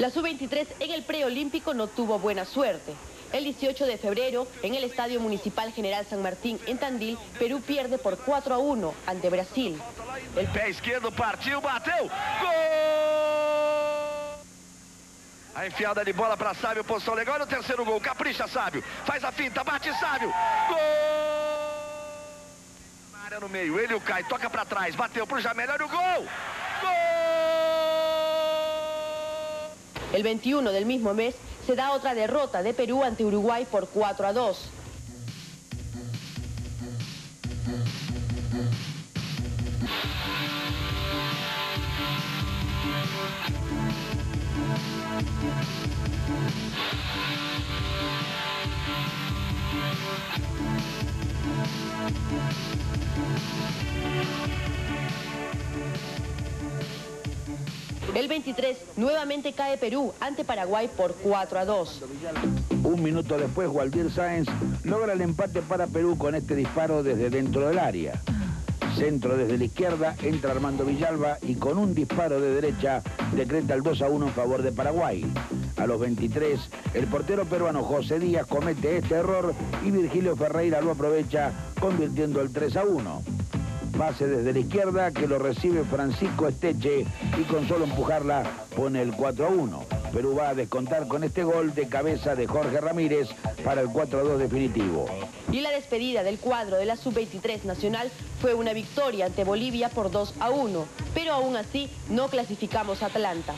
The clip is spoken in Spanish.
La sub-23 en el preolímpico no tuvo buena suerte. El 18 de febrero, en el Estadio Municipal General San Martín, en Tandil, Perú pierde por 4 a 1 ante Brasil. El pé izquierdo partiu, bateu, gol! A enfiada de bola para Sábio, posição legal, e o terceiro gol, capricha Sábio, faz a finta, bate Sábio, gol! Área no meio, ele o cai, toca para trás, bateu pro Jamel, olha o gol! Gol! El 21 del mismo mes se da otra derrota de Perú ante Uruguay por 4 a 2. El 23 nuevamente cae Perú ante Paraguay por 4 a 2. Un minuto después, Waldir Sáenz logra el empate para Perú con este disparo desde dentro del área. Centro desde la izquierda, entra Armando Villalba y con un disparo de derecha decreta el 2 a 1 en favor de Paraguay. A los 23, el portero peruano José Díaz comete este error y Virgilio Ferreira lo aprovecha convirtiendo el 3 a 1. Pase desde la izquierda que lo recibe Francisco Esteche y con solo empujarla pone el 4 a 1. Perú va a descontar con este gol de cabeza de Jorge Ramírez para el 4 a 2 definitivo. Y la despedida del cuadro de la Sub-23 Nacional fue una victoria ante Bolivia por 2 a 1, pero aún así no clasificamos a Atlanta.